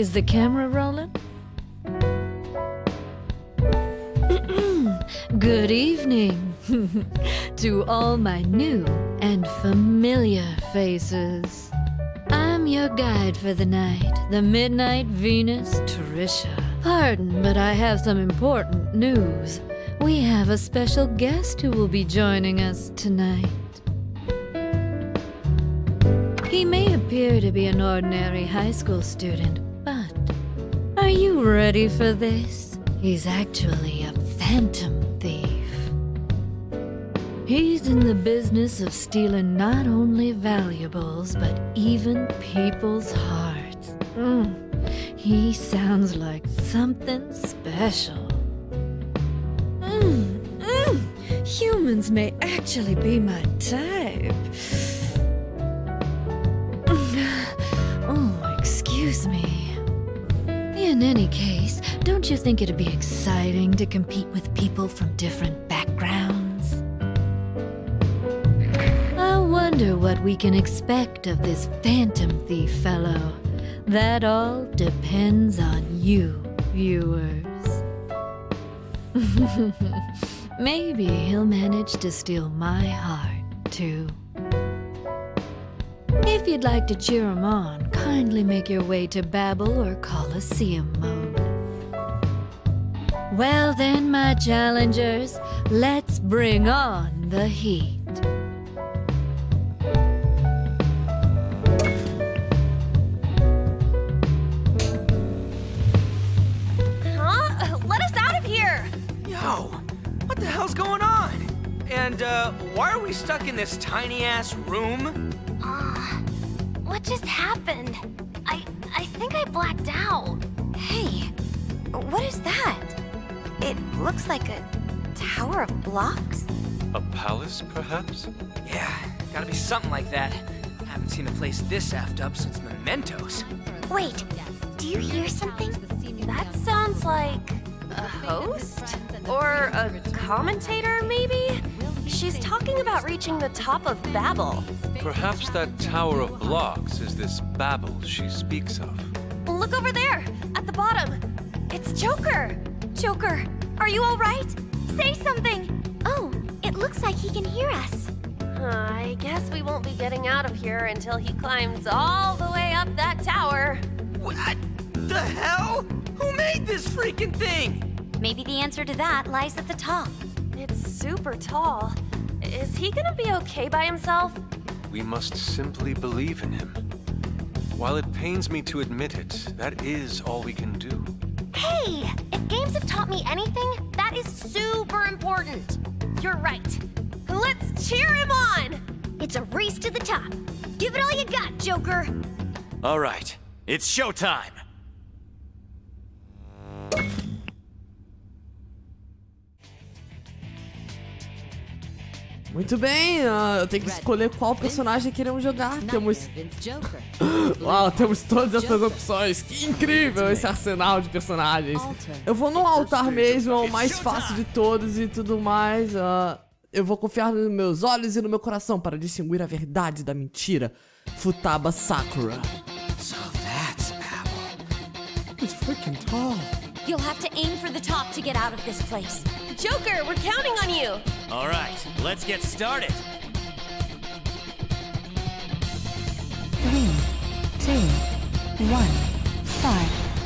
Is the camera rolling? Good evening to all my new and familiar faces. I'm your guide for the night, the Midnight Venus Trisha. Pardon, but I have some important news. We have a special guest who will be joining us tonight. He may appear to be an ordinary high school student, you ready for this? He's actually a phantom thief. He's in the business of stealing not only valuables, but even people's hearts. Mm, he sounds like something special. Mm, mm, humans may actually be my In any case, don't you think it'd be exciting to compete with people from different backgrounds? I wonder what we can expect of this phantom thief fellow. That all depends on you, viewers. Maybe he'll manage to steal my heart, too. If you'd like to cheer him on, kindly make your way to Babel or Colosseum mode. Well then, my challengers, let's bring on the heat. Huh? Let us out of here! Yo, what the hell's going on? And, uh, why are we stuck in this tiny ass room? What just happened? I I think I blacked out. Hey, what is that? It looks like a tower of blocks. A palace, perhaps? Yeah, gotta be something like that. Haven't seen a place this effed up since Mementos. Wait, do you hear something? That sounds like a host? Or a commentator, maybe? She's talking about reaching the top of Babel. Perhaps that tower of blocks is this Babel she speaks of. Look over there, at the bottom. It's Joker. Joker, are you all right? Say something. Oh, it looks like he can hear us. I guess we won't be getting out of here until he climbs all the way up that tower. What the hell? Who made this freaking thing? Maybe the answer to that lies at the top. It's super tall. Is he gonna be okay by himself? We must simply believe in him. While it pains me to admit it, that is all we can do. Hey, if games have taught me anything, that is super important. You're right. Let's cheer him on! It's a race to the top. Give it all you got, Joker. All right, it's showtime. Muito bem, eu tenho que escolher qual personagem queremos jogar. Temos. Uau, temos todas essas opções. Que incrível esse arsenal de personagens. Eu vou no altar mesmo, é o mais fácil de todos e tudo mais. eu vou confiar nos meus olhos e no meu coração para distinguir a verdade da mentira. Futaba Sakura. So that's Babel. It's freaking tall. You'll have to aim for the top to get out of this place. Joker, we're counting on you! All right, let's get started.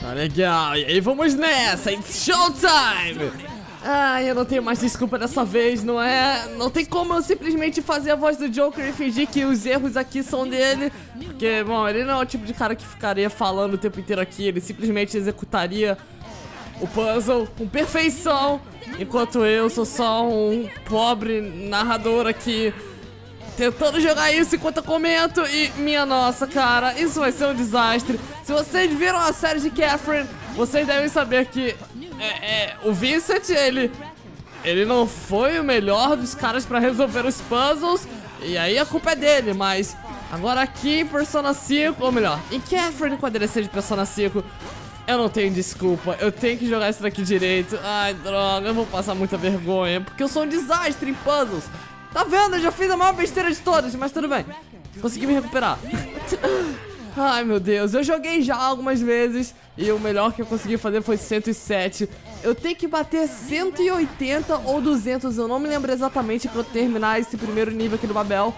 Tá legal, e aí vamos nessa, it's showtime! Ai, eu não tenho mais desculpa dessa vez, não é? Não tem como eu simplesmente fazer a voz do Joker e fingir que os erros aqui são dele. Porque, bom, ele não é o tipo de cara que ficaria falando o tempo inteiro aqui, ele simplesmente executaria o puzzle com perfeição, enquanto eu sou só um pobre narrador aqui tentando jogar isso enquanto eu comento e minha nossa, cara, isso vai ser um desastre. Se vocês viram a série de Catherine, vocês devem saber que é, é, o Vincent, ele ele não foi o melhor dos caras pra resolver os puzzles e aí a culpa é dele, mas agora aqui em Persona 5, ou melhor, em Catherine com a DLC de Persona 5, eu não tenho desculpa, eu tenho que jogar isso daqui direito. Ai, droga, eu vou passar muita vergonha, porque eu sou um desastre em puzzles. Tá vendo? Eu já fiz a maior besteira de todas, mas tudo bem. Consegui me recuperar. Ai, meu Deus, eu joguei já algumas vezes e o melhor que eu consegui fazer foi 107. Eu tenho que bater 180 ou 200, eu não me lembro exatamente pra eu terminar esse primeiro nível aqui do Babel.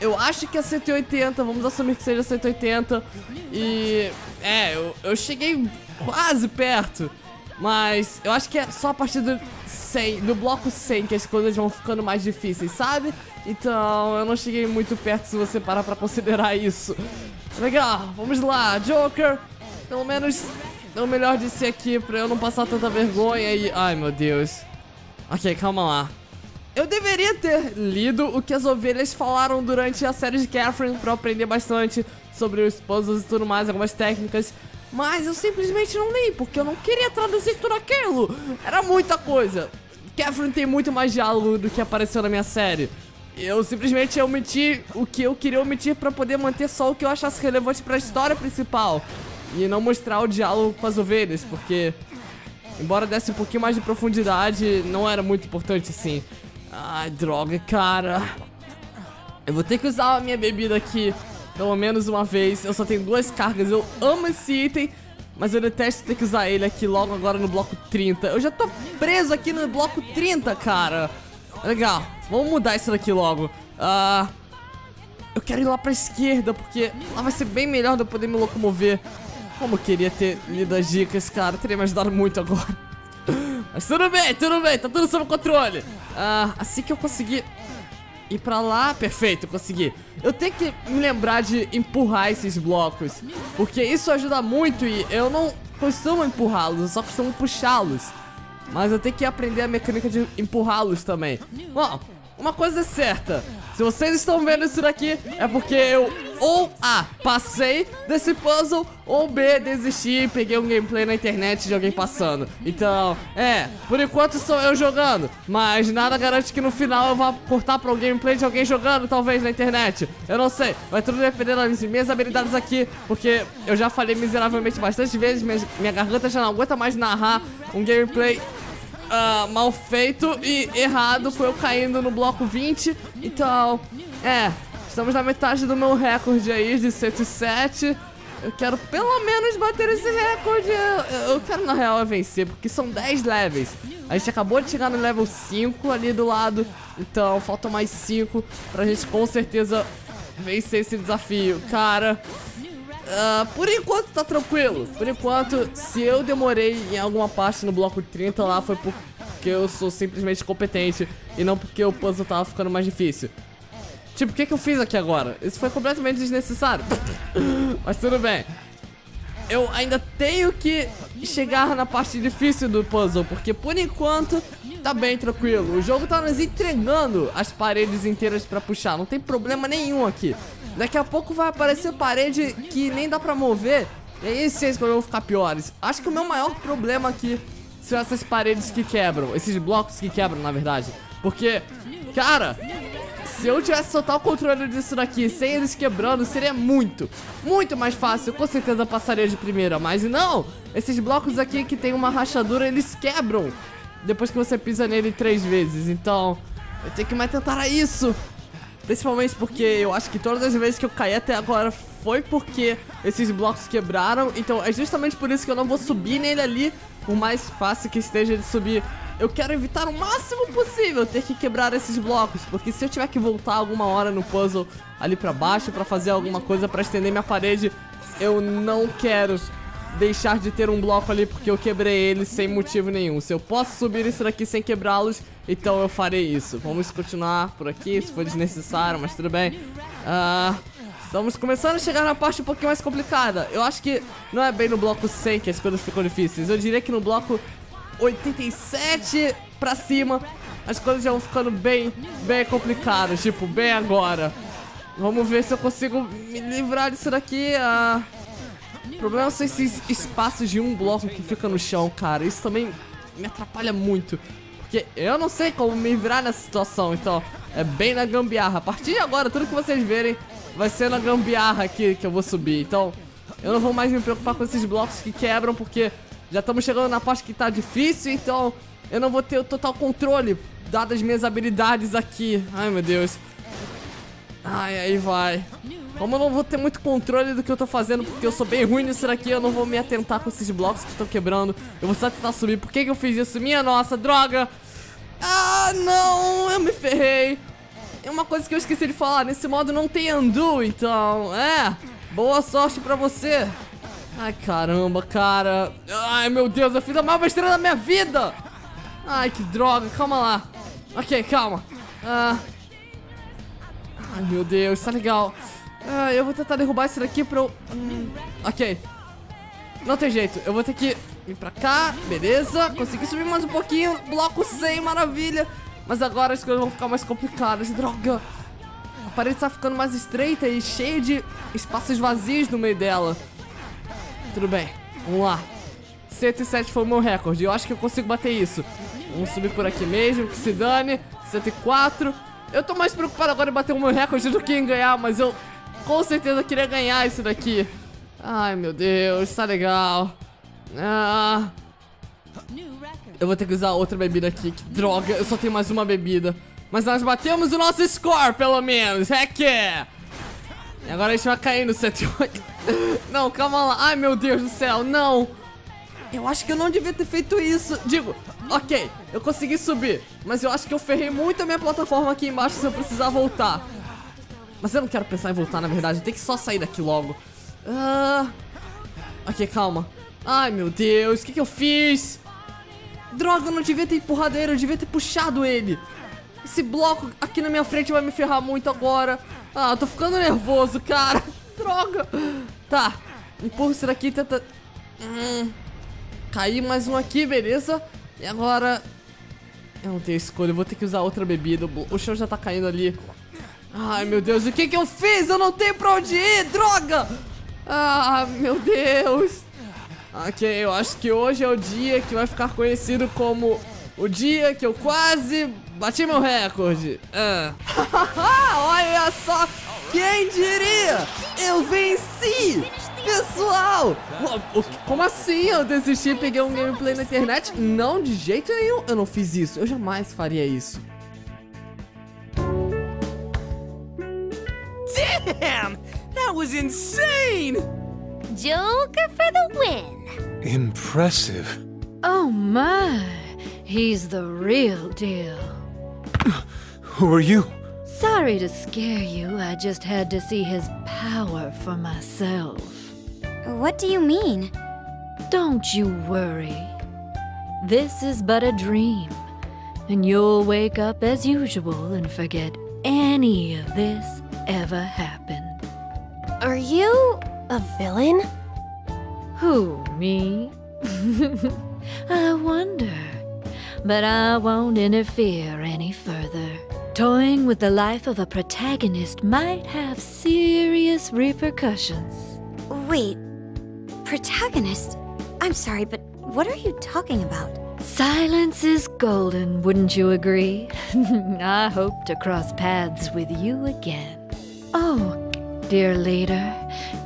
Eu acho que é 180, vamos assumir que seja 180. E... é, eu, eu cheguei quase perto. Mas eu acho que é só a partir do 100, do bloco 100 que as coisas vão ficando mais difíceis, sabe? Então eu não cheguei muito perto se você parar pra considerar isso. Legal, vamos lá, Joker. Pelo menos é o melhor de ser aqui pra eu não passar tanta vergonha e... Ai, meu Deus. Ok, calma lá. Eu deveria ter lido o que as ovelhas falaram durante a série de Catherine pra aprender bastante sobre os puzzles e tudo mais, algumas técnicas. Mas eu simplesmente não li, porque eu não queria traduzir tudo aquilo. Era muita coisa. Catherine tem muito mais diálogo do que apareceu na minha série. Eu simplesmente omiti o que eu queria omitir pra poder manter só o que eu achasse relevante pra história principal. E não mostrar o diálogo com as ovelhas, porque... Embora desse um pouquinho mais de profundidade, não era muito importante assim. Ai, droga, cara. Eu vou ter que usar a minha bebida aqui pelo menos uma vez. Eu só tenho duas cargas. Eu amo esse item, mas eu detesto ter que usar ele aqui logo agora no bloco 30. Eu já tô preso aqui no bloco 30, cara. Legal. Vamos mudar isso daqui logo. Ah... Uh, eu quero ir lá pra esquerda, porque lá vai ser bem melhor de eu poder me locomover. Como eu queria ter lido as dicas, cara. Teria me ajudado muito agora. Mas tudo bem, tudo bem. Tá tudo sob controle. Ah, assim que eu conseguir ir pra lá, perfeito, consegui. Eu tenho que me lembrar de empurrar esses blocos, porque isso ajuda muito e eu não costumo empurrá-los, eu só costumo puxá-los. Mas eu tenho que aprender a mecânica de empurrá-los também. Bom, uma coisa é certa, se vocês estão vendo isso daqui, é porque eu ou A, passei desse puzzle, ou B, desisti e peguei um gameplay na internet de alguém passando. Então, é, por enquanto sou eu jogando, mas nada garante que no final eu vá cortar para um gameplay de alguém jogando, talvez, na internet. Eu não sei, vai tudo depender das minhas habilidades aqui, porque eu já falei miseravelmente bastante vezes, minha, minha garganta já não aguenta mais narrar um gameplay uh, mal feito e errado foi eu caindo no bloco 20. Então, é, estamos na metade do meu recorde aí de 107. Eu quero pelo menos bater esse recorde. Eu, eu quero, na real, é vencer, porque são 10 levels. A gente acabou de chegar no level 5 ali do lado. Então, faltam mais 5 pra gente com certeza vencer esse desafio. Cara, Uh, por enquanto tá tranquilo. Por enquanto, se eu demorei em alguma parte no bloco 30 lá, foi porque eu sou simplesmente competente e não porque o puzzle tava ficando mais difícil. Tipo, o que, que eu fiz aqui agora? Isso foi completamente desnecessário. Mas tudo bem. Eu ainda tenho que chegar na parte difícil do puzzle, porque por enquanto tá bem tranquilo. O jogo tá nos entregando as paredes inteiras pra puxar, não tem problema nenhum aqui. Daqui a pouco vai aparecer parede que nem dá pra mover. E aí que vão ficar piores. Acho que o meu maior problema aqui são essas paredes que quebram. Esses blocos que quebram, na verdade. Porque, cara, se eu tivesse total controle disso daqui sem eles quebrando, seria muito, muito mais fácil. Com certeza passaria de primeira. Mas não, esses blocos aqui que tem uma rachadura, eles quebram. Depois que você pisa nele três vezes. Então, eu tenho que mais tentar isso. Principalmente porque eu acho que todas as vezes que eu caí até agora foi porque esses blocos quebraram. Então é justamente por isso que eu não vou subir nele ali, por mais fácil que esteja de subir. Eu quero evitar o máximo possível ter que quebrar esses blocos, porque se eu tiver que voltar alguma hora no puzzle ali pra baixo pra fazer alguma coisa pra estender minha parede, eu não quero deixar de ter um bloco ali porque eu quebrei ele sem motivo nenhum. Se eu posso subir isso daqui sem quebrá-los, então eu farei isso. Vamos continuar por aqui, se for desnecessário, mas tudo bem. Uh, estamos começando a chegar na parte um pouquinho mais complicada. Eu acho que não é bem no bloco 100 que as coisas ficam difíceis. Eu diria que no bloco 87 pra cima, as coisas já vão ficando bem, bem complicadas. Tipo, bem agora. Vamos ver se eu consigo me livrar disso daqui. Uh, o problema são esses espaços de um bloco que fica no chão, cara. Isso também me atrapalha muito. Porque eu não sei como me virar nessa situação, então é bem na gambiarra. A partir de agora, tudo que vocês verem vai ser na gambiarra aqui que eu vou subir. Então, eu não vou mais me preocupar com esses blocos que quebram, porque já estamos chegando na parte que tá difícil, então eu não vou ter o total controle, dadas minhas habilidades aqui. Ai, meu Deus. Ai, aí vai. Como eu não vou ter muito controle do que eu tô fazendo, porque eu sou bem ruim nisso daqui, eu não vou me atentar com esses blocos que estão quebrando. Eu vou só tentar subir. Por que, que eu fiz isso? Minha nossa, droga! Ah, não! Eu me ferrei. É uma coisa que eu esqueci de falar. Nesse modo não tem undo, então... É, boa sorte pra você. Ai, caramba, cara. Ai, meu Deus, eu fiz a maior besteira da minha vida. Ai, que droga. Calma lá. Ok, calma. Ah... Ai, meu Deus, tá legal. Ah, eu vou tentar derrubar esse daqui pra eu... Hum, ok. Não tem jeito. Eu vou ter que vir pra cá. Beleza. Consegui subir mais um pouquinho. Bloco 100, maravilha. Mas agora as coisas vão ficar mais complicadas. Droga. A parede tá ficando mais estreita e cheia de espaços vazios no meio dela. Tudo bem. Vamos lá. 107 foi o meu recorde. Eu acho que eu consigo bater isso. Vamos subir por aqui mesmo, que se dane. 104. Eu tô mais preocupado agora em bater o meu recorde do que em ganhar, mas eu com certeza queria ganhar isso daqui. Ai, meu Deus, tá legal. Ah. Eu vou ter que usar outra bebida aqui. Que droga, eu só tenho mais uma bebida. Mas nós batemos o nosso score, pelo menos. É que agora a gente vai cair no 108. Não, calma lá. Ai, meu Deus do céu, não. Eu acho que eu não devia ter feito isso. Digo, ok, eu consegui subir. Mas eu acho que eu ferrei muito a minha plataforma aqui embaixo se eu precisar voltar. Mas eu não quero pensar em voltar, na verdade. Tem que só sair daqui logo. Ah... Ok, calma. Ai, meu Deus, o que, que eu fiz? Droga, eu não devia ter empurrado ele, eu devia ter puxado ele. Esse bloco aqui na minha frente vai me ferrar muito agora. Ah, tô ficando nervoso, cara. Droga. Tá, empurra isso daqui e tenta... Hum... Caí mais um aqui, beleza? E agora... Eu não tenho escolha, eu vou ter que usar outra bebida. O chão já tá caindo ali. Ai, meu Deus, o que que eu fiz? Eu não tenho pra onde ir, droga! Ah, meu Deus. Ok, eu acho que hoje é o dia que vai ficar conhecido como o dia que eu quase bati meu recorde. Ah. Olha só, quem diria? Eu venci! Pessoal! Como assim eu desisti e peguei um gameplay na internet? Não, de jeito nenhum eu não fiz isso. Eu jamais faria isso. Damn! That was insane! Joker for the win. Impressive. Oh my, he's the real deal. Who are you? Sorry to scare you, I just had to see his power for myself. What do you mean? Don't you worry. This is but a dream, and you'll wake up as usual and forget any of this ever happened. Are you a villain? Who, me? I wonder. But I won't interfere any further. Toying with the life of a protagonist might have serious repercussions. Wait, protagonist? I'm sorry, but what are you talking about? Silence is golden, wouldn't you agree? I hope to cross paths with you again. Oh, dear leader,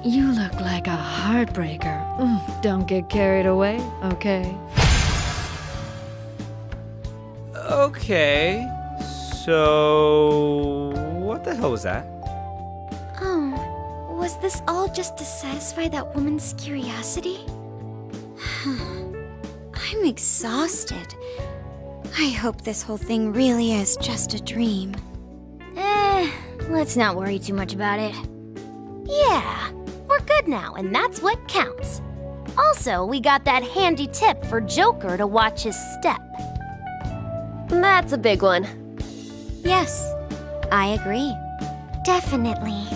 you look like a heartbreaker. Mm, don't get carried away, okay? Okay. So. What the hell was that? Oh, was this all just to satisfy that woman's curiosity? I'm exhausted. I hope this whole thing really is just a dream. Eh, let's not worry too much about it. Yeah, we're good now, and that's what counts. Also, we got that handy tip for Joker to watch his step. That's a big one. Yes, I agree. Definitely.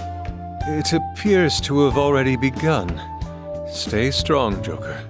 It appears to have already begun. Stay strong, Joker.